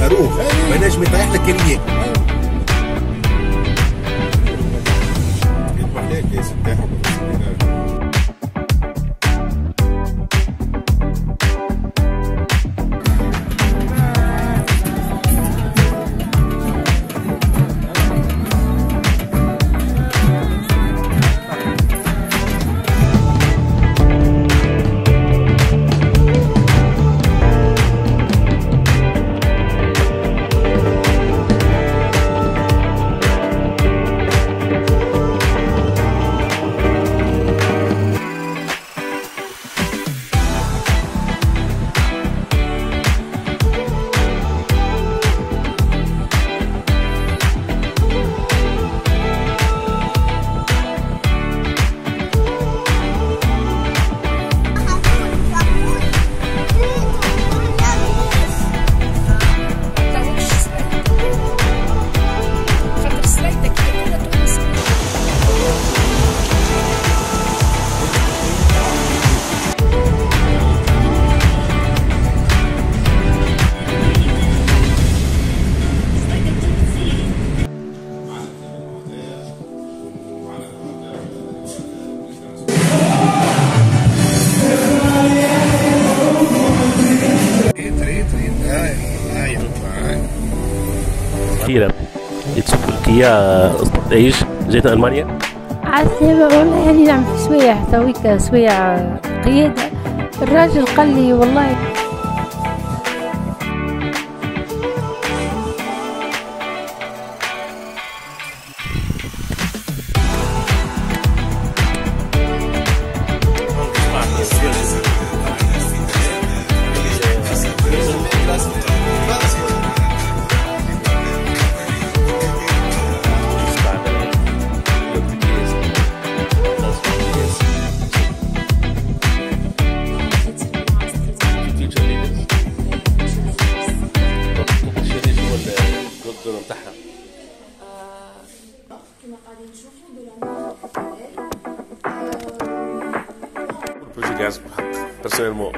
معروف ما نجم يطيح لك الرياء كثيرا تسوق الكيا تعيش جيت ألمانيا؟ عسيبة والله يعني نعم في سويع تويك سويع قيادة. الراجل قال لي والله بروجي جاز بيرسونيلمون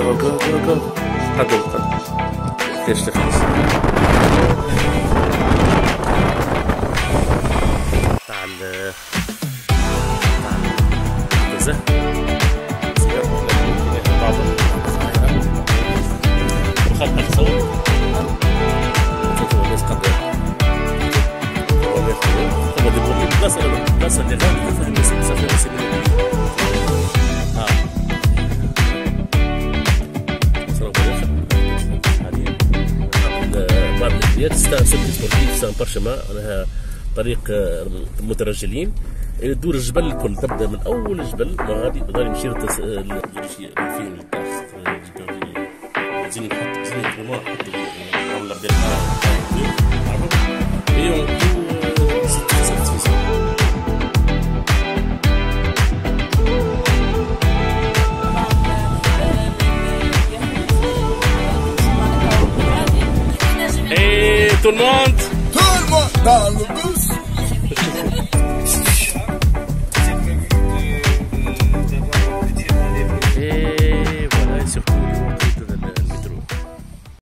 go, go, go, go. Tak, tak. Jeszcze. الغزة سيارة بعضها خلق تصور الناس قبل هو ديبلومي بلاصه بلاصه اللي غادي تفهم الناس مسافر آه بعض الجهات تستانس سبورتيف سان برشما انها طريق آه، مترجلين. تدور الجبل الكل. تبدأ من أول الجبل غادي غادي يمشي فين زين نحط زين كوما ولا Et tout le monde Tout le monde dans le